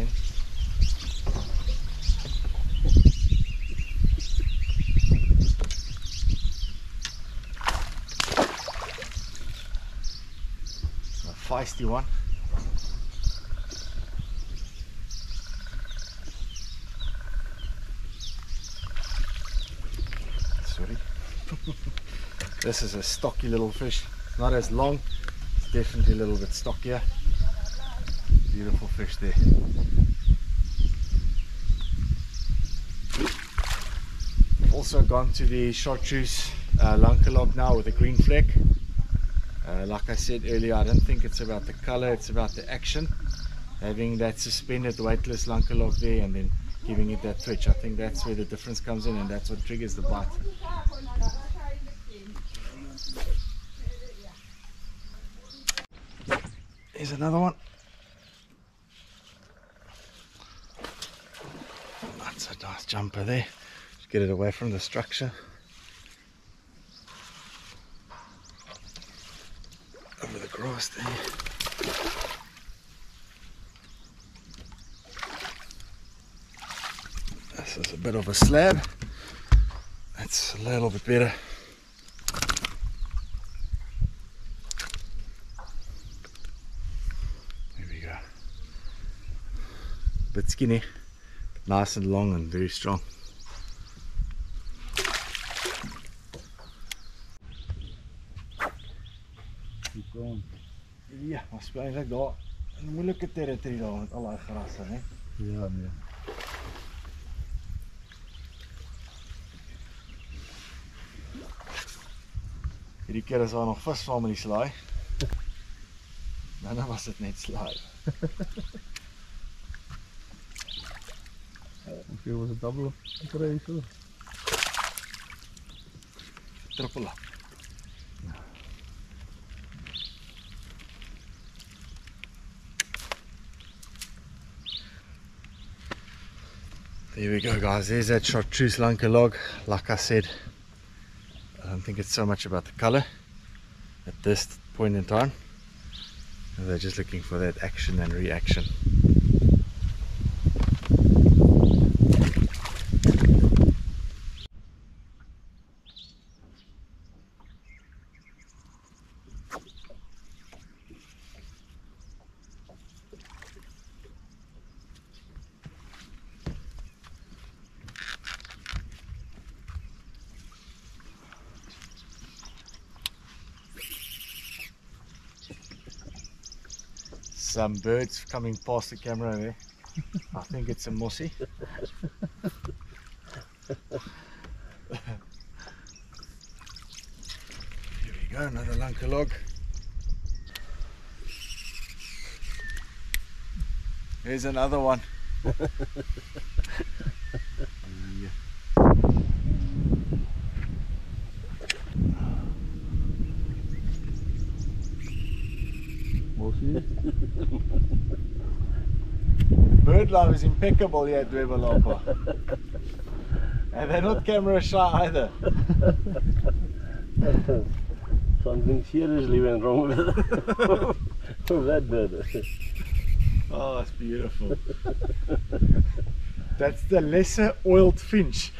A feisty one. Sorry. this is a stocky little fish. Not as long, it's definitely a little bit stockier. Beautiful fish there. Also gone to the chartreuse uh, lunkerlog now with a green fleck. Uh, like I said earlier, I don't think it's about the color, it's about the action. Having that suspended weightless lunkerlog there and then giving it that twitch. I think that's where the difference comes in and that's what triggers the bite. Here's another one. That's a nice jumper there. Get it away from the structure. Over the grass there. This is a bit of a slab. That's a little bit better. There we go. Bit skinny, nice and long and very strong. Ja, maar eigenlijk daar een moeilijke territorie daar met allerlei grassen, hè? Ja, nee. Hierdie keer is daar nog vis van met die slaai. dan was het net slaai. Hoeveel was het dubbel? Triple. There we go guys, there's that chartreuse lunker log. Like I said, I don't think it's so much about the color at this point in time. They're just looking for that action and reaction. Some birds coming past the camera there. I think it's a mossy. Here we go, another lunker log. Here's another one. Bird love is impeccable here at Dweba Lapa. and they're not camera shy either. Something seriously went wrong with, with that bird. Oh, that's beautiful. That's the lesser oiled finch.